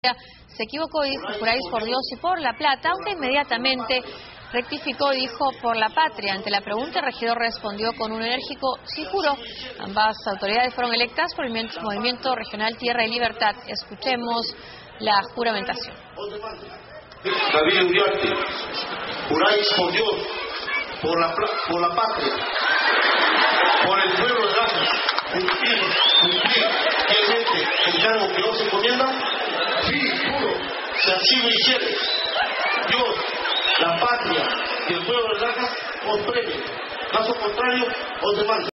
Se equivocó y dijo, juráis por Dios y por la plata, aunque inmediatamente rectificó y dijo por la patria. Ante la pregunta, el regidor respondió con un enérgico sí juro. Ambas autoridades fueron electas por el Movimiento Regional Tierra y Libertad. Escuchemos la juramentación. David Uriarte, juráis por Dios, por la, por la patria, por el pueblo de Gaza, cumplir, cumplir fielmente el cargo que os encomienda. Si así lo hiciere, Dios, la patria y el pueblo de Gaza os premie. Caso contrario, os demanda.